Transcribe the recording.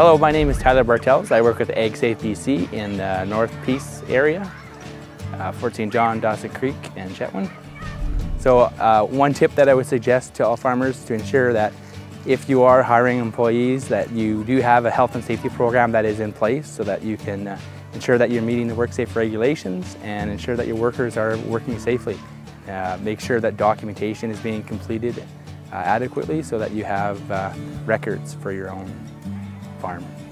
Hello, my name is Tyler Bartels. I work with AgSafe BC in the North Peace area, uh, Fort St. John, Dawson Creek, and Chetwynd. So uh, one tip that I would suggest to all farmers to ensure that if you are hiring employees that you do have a health and safety program that is in place so that you can uh, ensure that you're meeting the WorkSafe regulations and ensure that your workers are working safely. Uh, make sure that documentation is being completed uh, adequately so that you have uh, records for your own farmer.